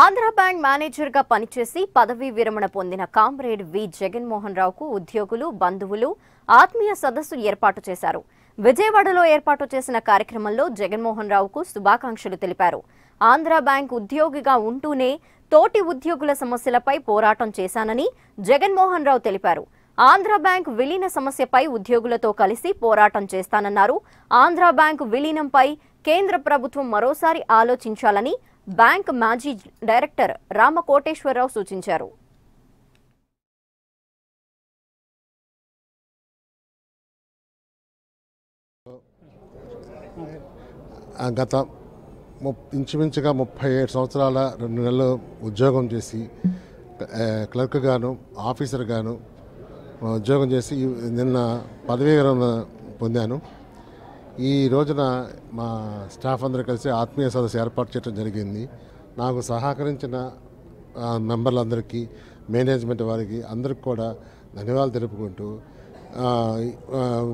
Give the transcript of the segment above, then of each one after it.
Andhra bank మేనేజర్గా పనిచేసి పదవీ విరమణ పొందిన కామ్రేడ్ వి. జగన్మోహన్ రావుకు ఉద్యోగులు బంధువులు ఆత్మీయ సదస్సు ఏర్పాటు చేశారు. విజయవాడలో ఏర్పాటు చేసిన కార్యక్రమంలో జగన్మోహన్ రావుకు శుభాకాంక్షలు తెలిపారు. ఆంధ్ర బ్యాంక్ ఉద్యోగిగా ఉంటూనే తోటి ఉద్యోగుల సమస్యలపై పోరాటం చేశానని జగన్మోహన్ రావు తెలిపారు. ఆంధ్ర బ్యాంక్ విలీన సమస్యపై ఉద్యోగులతో కలిసి పోరాటం చేస్తానన్నారు. ఆంధ్ర బ్యాంక్ విలీనంపై కేంద్ర ప్రభుత్వం మరోసారి ఆలోచించాలని బ్యాంక్ మాజీ డైరెక్టర్ రామకోటేశ్వరరావు సూచించారు. గత ముప్ ఇంచుమించుగా ముప్పై ఏడు సంవత్సరాల రెండు నెలలు ఉద్యోగం చేసి క్లర్క్ గాను ఆఫీసర్ గాను ఉద్యోగం చేసి నిన్న పదవీ విరమణ పొందాను. ఈ రోజున మా స్టాఫ్ అందరూ కలిసి ఆత్మీయ సదస్సు ఏర్పాటు చేయడం జరిగింది. నాకు సహకరించిన మెంబర్లందరికీ మేనేజ్మెంట్ వారికి అందరికి కూడా ధన్యవాదాలు తెలుపుకుంటూ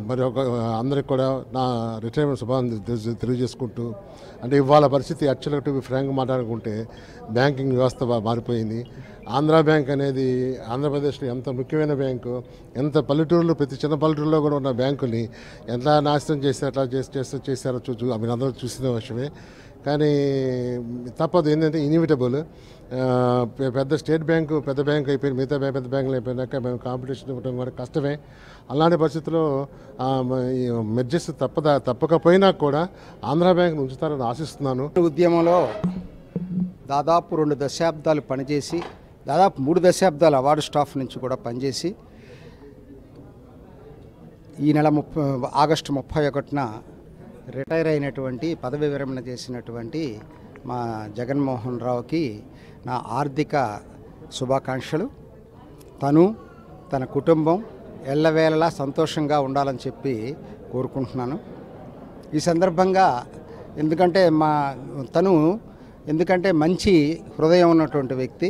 మరి ఒక అందరికి కూడా నా రిటైర్మెంట్ శుభాన్ని తెలియజేసుకుంటూ అంటే ఇవాళ పరిస్థితి యాక్చువల్గా టు ఫ్రాంక్ మాట్లాడుకుంటే బ్యాంకింగ్ వ్యవస్థ మారిపోయింది. ఆంధ్ర బ్యాంక్ అనేది ఆంధ్రప్రదేశ్లో ఎంత ముఖ్యమైన బ్యాంకు ఎంత పల్లెటూరులో ప్రతి చిన్న పల్లెటూరులో కూడా ఉన్న బ్యాంకుని ఎంత నాశనం చేశారు అట్లా చేసి చేస్తూ చేశారో చూ చూ- అందరూ చూసిన విషయమే. కానీ తప్పదు ఏంటంటే ఇన్విటబుల్ పెద్ద స్టేట్ బ్యాంకు పెద్ద బ్యాంక్ అయిపోయింది మిగతా పెద్ద బ్యాంకులు అయిపోయినాక మేము కాంపిటీషన్ ఇవ్వడం కూడా కష్టమే. అలాంటి పరిస్థితుల్లో మెడ్జెస్ తప్పద తప్పకపోయినా కూడా ఆంధ్ర బ్యాంక్ ఉంచుతారని ఆశిస్తున్నాను. ఉద్యమంలో దాదాపు రెండు దశాబ్దాలు పనిచేసి దాదాపు మూడు దశాబ్దాలు అవార్డు స్టాఫ్ నుంచి కూడా పనిచేసి ఈ నెల ముప్పై ఆగస్టు ముప్పై ఒకటిన రిటైర్ అయినటువంటి పదవి విరమణ చేసినటువంటి మా జగన్మోహన్ రావుకి నా ఆర్థిక శుభాకాంక్షలు. తను తన కుటుంబం ఎల్లవేళలా సంతోషంగా ఉండాలని చెప్పి కోరుకుంటున్నాను. ఈ సందర్భంగా ఎందుకంటే మా తను ఎందుకంటే మంచి హృదయం ఉన్నటువంటి వ్యక్తి.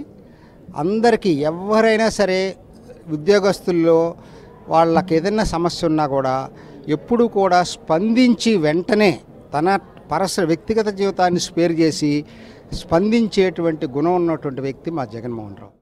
అందరికీ ఎవరైనా సరే ఉద్యోగస్తుల్లో వాళ్ళకి ఏదైనా సమస్య ఉన్నా కూడా ఎప్పుడు కూడా స్పందించి వెంటనే తన పరస్ర వ్యక్తిగత జీవితాన్ని స్పేర్ చేసి స్పందించేటువంటి గుణం ఉన్నటువంటి వ్యక్తి మా జగన్మోహన్ రావు.